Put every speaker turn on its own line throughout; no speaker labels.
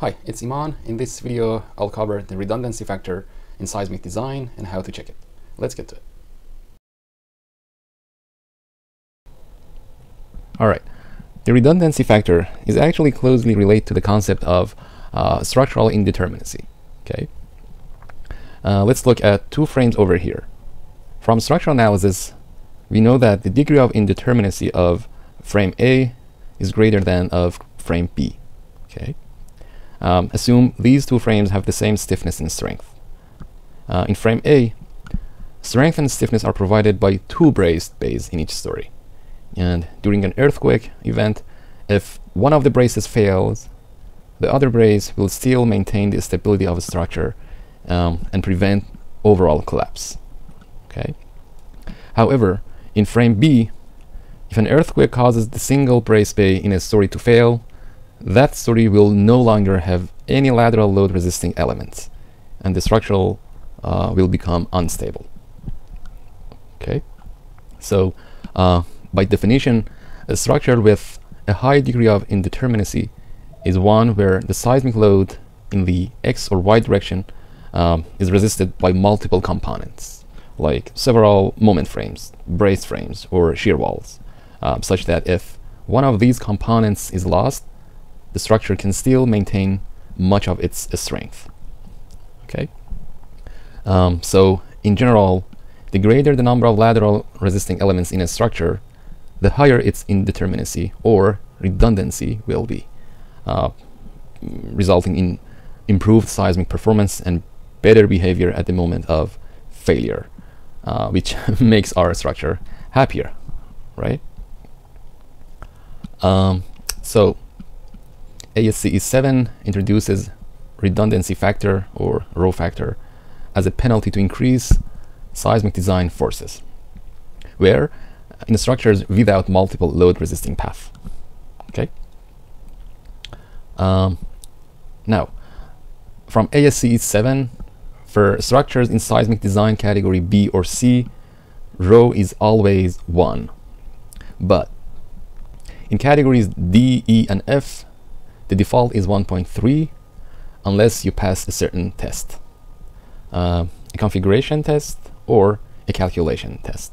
Hi, it's Iman. In this video, I'll cover the redundancy factor in seismic design and how to check it. Let's get to it. Alright, the redundancy factor is actually closely related to the concept of uh, structural indeterminacy. Okay, uh, let's look at two frames over here. From structural analysis, we know that the degree of indeterminacy of frame A is greater than of frame B. Okay. Um, assume these two frames have the same stiffness and strength. Uh, in frame A, strength and stiffness are provided by two braced bays in each story. And during an earthquake event, if one of the braces fails, the other brace will still maintain the stability of the structure um, and prevent overall collapse. Okay. However, in frame B, if an earthquake causes the single brace bay in a story to fail, that story will no longer have any lateral load resisting elements and the structural uh, will become unstable. Okay, so uh, by definition, a structure with a high degree of indeterminacy is one where the seismic load in the x or y direction um, is resisted by multiple components, like several moment frames, brace frames, or shear walls, um, such that if one of these components is lost, the structure can still maintain much of its strength. Okay. Um, so in general, the greater the number of lateral resisting elements in a structure, the higher its indeterminacy or redundancy will be, uh, resulting in improved seismic performance and better behavior at the moment of failure, uh, which makes our structure happier, right? Um, so ASCE 7 introduces redundancy factor or rho factor as a penalty to increase seismic design forces, where in structures without multiple load resisting path. Okay. Um, now, from ASCE 7, for structures in seismic design category B or C, rho is always 1. But in categories D, E, and F, the default is 1.3 unless you pass a certain test, uh, a configuration test or a calculation test.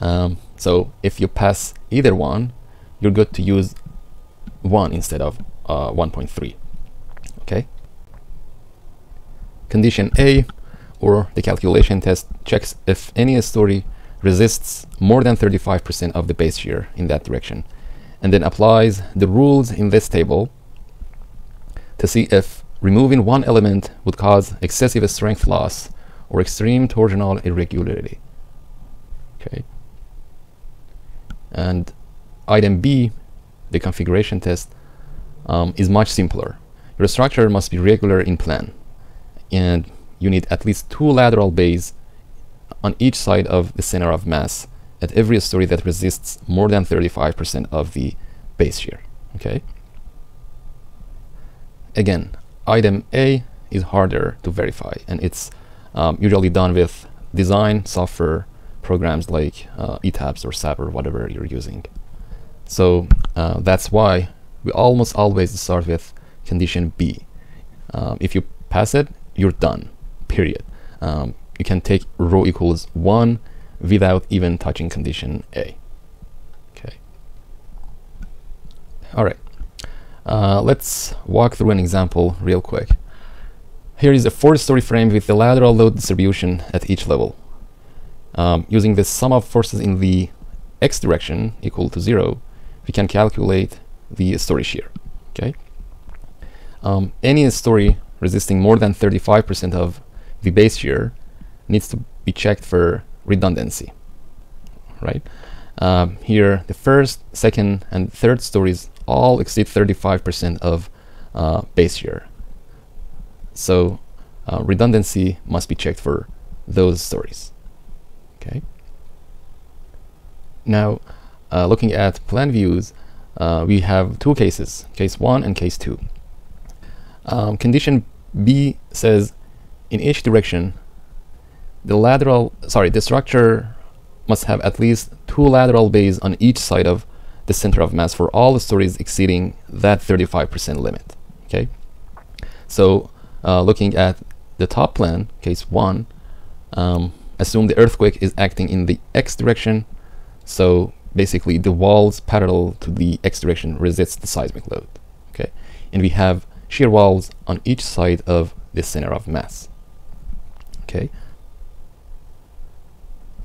Um, so if you pass either one, you're good to use 1 instead of uh, 1.3. Okay? Condition A, or the calculation test, checks if any story resists more than 35% of the base shear in that direction, and then applies the rules in this table to see if removing one element would cause excessive strength loss or extreme torsional irregularity. Okay. And item B, the configuration test, um, is much simpler. Your structure must be regular in plan and you need at least two lateral bays on each side of the center of mass at every story that resists more than 35% of the base shear. Okay. Again, item A is harder to verify, and it's um, usually done with design software programs like uh, ETABS or SAP or whatever you're using. So uh, that's why we almost always start with condition B. Um, if you pass it, you're done, period. Um, you can take rho equals 1 without even touching condition A. Okay. All right. Uh, let's walk through an example real quick. Here is a four-story frame with the lateral load distribution at each level. Um, using the sum of forces in the x direction equal to 0, we can calculate the story shear. Okay. Um, any story resisting more than 35% of the base shear needs to be checked for redundancy, right? Um, here, the first, second, and third stories all exceed 35% of uh, base shear. So uh, redundancy must be checked for those stories. Okay. Now, uh, looking at plan views, uh, we have two cases, case one and case two. Um, condition B says in each direction, the lateral, sorry, the structure must have at least two lateral bays on each side of the center of mass for all the stories exceeding that 35% limit. Okay, so uh, looking at the top plan, case one, um, assume the earthquake is acting in the x direction. So basically, the walls parallel to the x direction resists the seismic load. Okay, and we have shear walls on each side of the center of mass. Okay.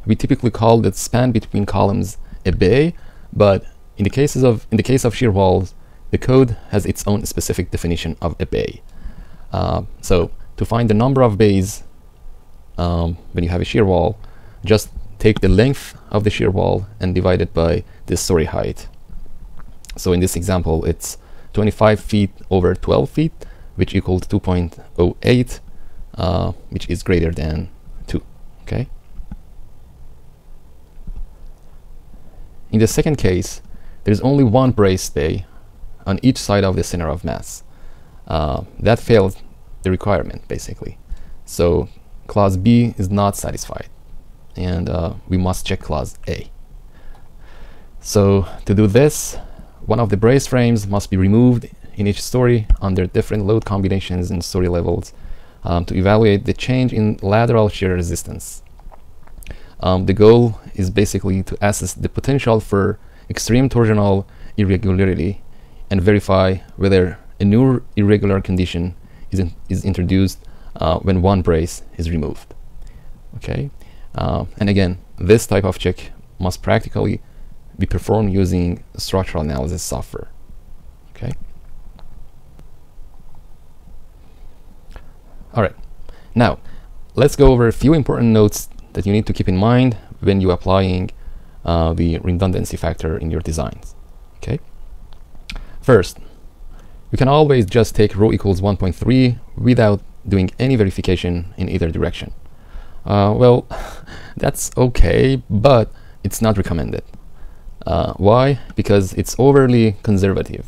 We typically call the span between columns a bay, but in the cases of in the case of shear walls, the code has its own specific definition of a bay. Uh, so to find the number of bays um, when you have a shear wall, just take the length of the shear wall and divide it by the story height. So in this example, it's 25 feet over 12 feet, which equals 2.08, uh, which is greater than 2. Okay. In the second case, there is only one brace bay on each side of the center of mass. Uh, that fails the requirement, basically. So clause B is not satisfied, and uh, we must check clause A. So to do this, one of the brace frames must be removed in each story under different load combinations and story levels um, to evaluate the change in lateral shear resistance. Um, the goal is basically to assess the potential for extreme torsional irregularity and verify whether a new irregular condition is, in, is introduced uh, when one brace is removed. Okay, uh, and again, this type of check must practically be performed using structural analysis software. Okay. All right. Now, let's go over a few important notes that you need to keep in mind when you're applying uh, the redundancy factor in your designs. Okay. First, you can always just take rho equals 1.3 without doing any verification in either direction. Uh, well, that's okay, but it's not recommended. Uh, why? Because it's overly conservative,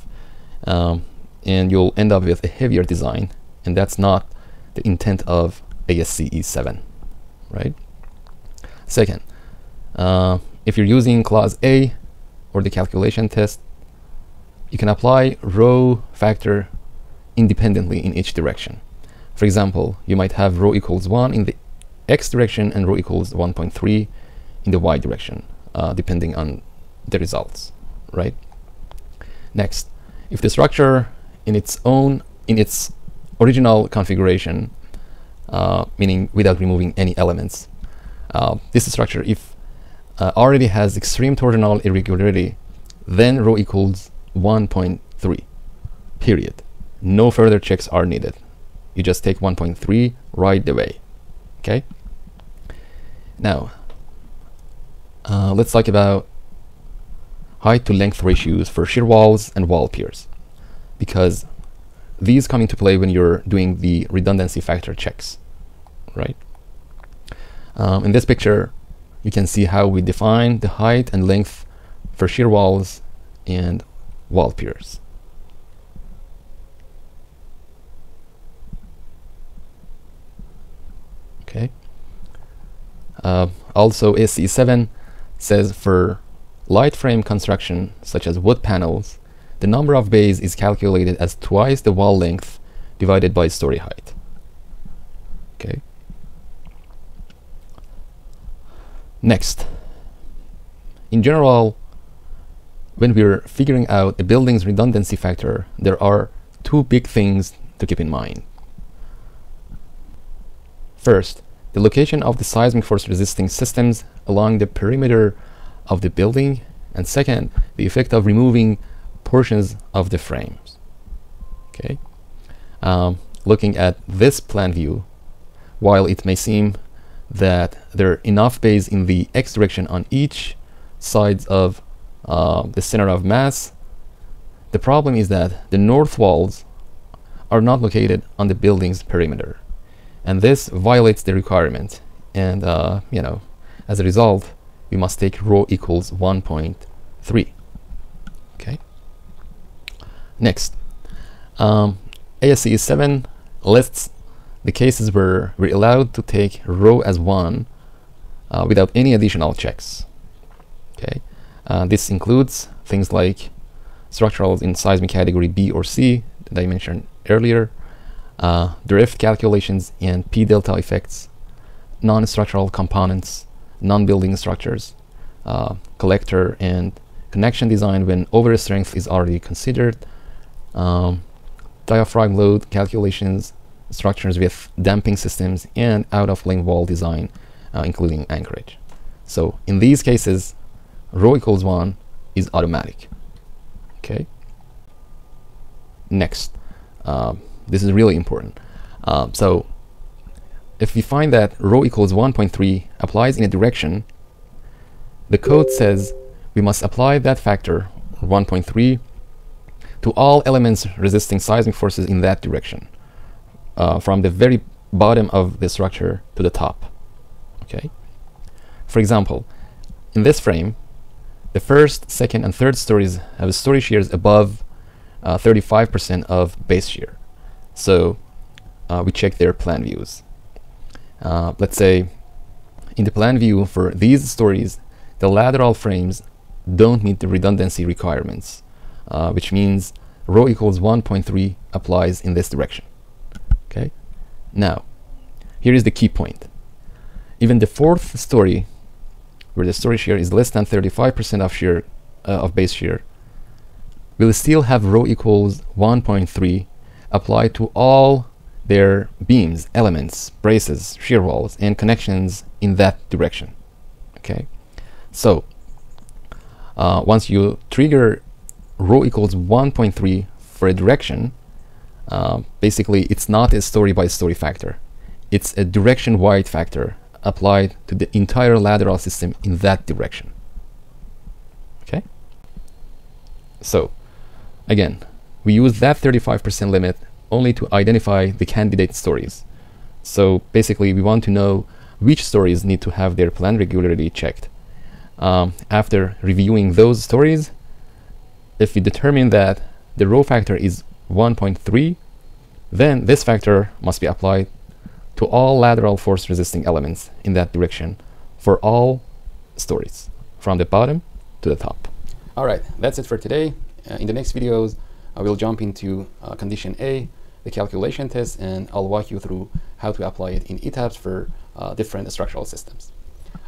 um, and you'll end up with a heavier design, and that's not the intent of ASCE 7, right? Second, uh, if you're using clause A or the calculation test, you can apply rho factor independently in each direction. For example, you might have rho equals 1 in the x direction and rho equals 1.3 in the y direction, uh, depending on the results, right? Next, if the structure in its own, in its original configuration, uh, meaning without removing any elements, uh, this structure, if uh, already has extreme torsional irregularity, then rho equals 1.3, period. No further checks are needed. You just take 1.3 right away, okay? Now, uh, let's talk about height to length ratios for shear walls and wall piers, because these come into play when you're doing the redundancy factor checks, right? Um, in this picture, you can see how we define the height and length for shear walls and wall piers. Okay. Uh, also, ASCE 7 says for light frame construction, such as wood panels, the number of bays is calculated as twice the wall length divided by story height. Okay. Next, in general, when we're figuring out a building's redundancy factor, there are two big things to keep in mind. First, the location of the seismic force resisting systems along the perimeter of the building, and second, the effect of removing portions of the frames. Okay, um, looking at this plan view, while it may seem that there are enough bays in the x direction on each sides of uh, the center of mass. The problem is that the north walls are not located on the building's perimeter, and this violates the requirement. And uh, you know, as a result, we must take rho equals 1.3. Okay. Next, um, ASCE 7 lists the cases where we're allowed to take rho as 1 uh, without any additional checks. Okay, uh, this includes things like structurals in seismic category B or C that I mentioned earlier, uh, drift calculations and p delta effects, non-structural components, non-building structures, uh, collector and connection design when over strength is already considered, um, diaphragm load calculations, structures with damping systems, and out-of-plane wall design, uh, including anchorage. So in these cases, rho equals 1 is automatic. Okay. Next, uh, this is really important. Uh, so if we find that rho equals 1.3 applies in a direction, the code says we must apply that factor, 1.3, to all elements resisting seismic forces in that direction, uh, from the very bottom of the structure to the top. Okay. For example, in this frame, the first, second, and third stories have story shears above 35% uh, of base shear. So uh, we check their plan views. Uh, let's say in the plan view for these stories, the lateral frames don't meet the redundancy requirements, uh, which means rho equals 1.3 applies in this direction. Okay. Now, here is the key point. Even the fourth story where the story shear is less than 35% of shear uh, of base shear, will still have rho equals 1.3 applied to all their beams, elements, braces, shear walls, and connections in that direction. Okay, so uh, once you trigger rho equals 1.3 for a direction, uh, basically it's not a story by story factor. It's a direction wide factor applied to the entire lateral system in that direction. Okay? So, again, we use that 35% limit only to identify the candidate stories. So basically, we want to know which stories need to have their plan regularity checked. Um, after reviewing those stories, if we determine that the rho factor is 1.3, then this factor must be applied to all lateral force resisting elements in that direction for all stories from the bottom to the top. All right, that's it for today. Uh, in the next videos, I will jump into uh, condition A, the calculation test, and I'll walk you through how to apply it in ETABS for uh, different structural systems.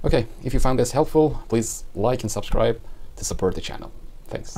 Okay, if you found this helpful, please like and subscribe to support the channel. Thanks.